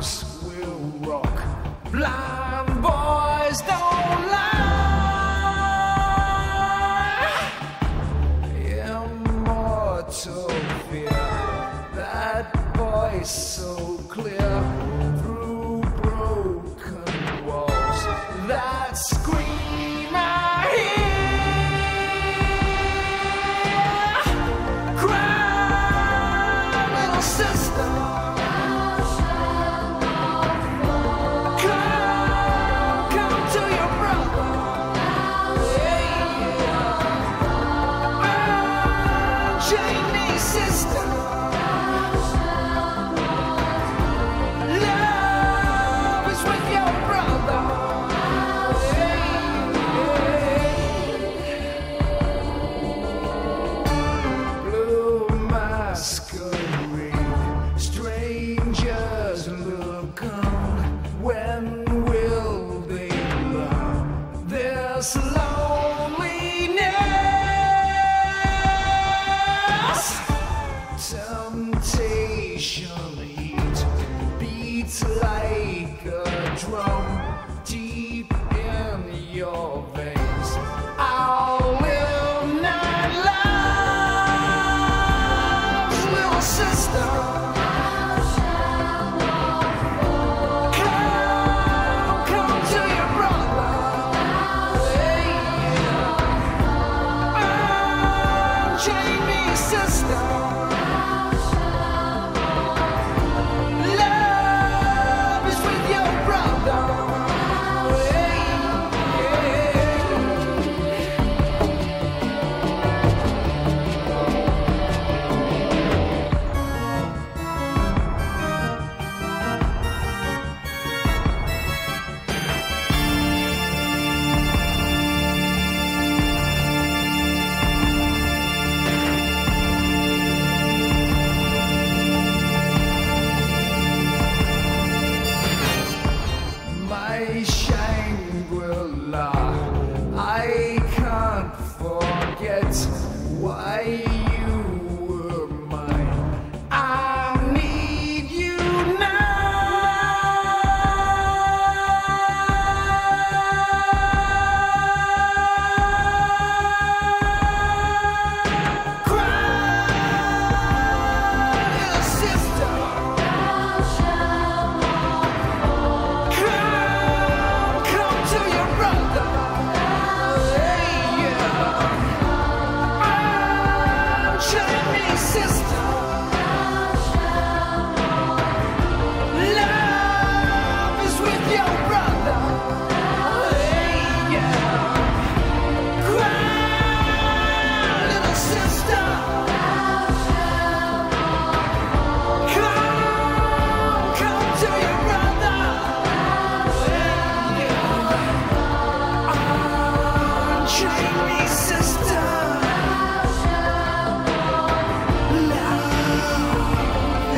house will rock. Blind boys don't lie. Immortal fear, that voice so clear. Loneliness, temptation, beats like a drum.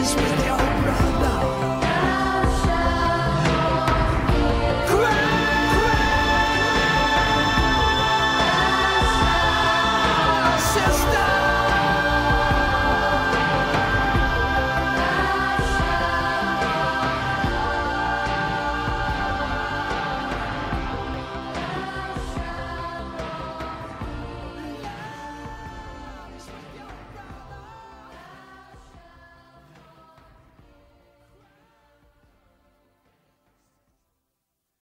is with